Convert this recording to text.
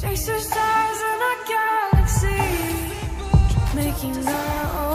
Chase the stars in a galaxy, making our own.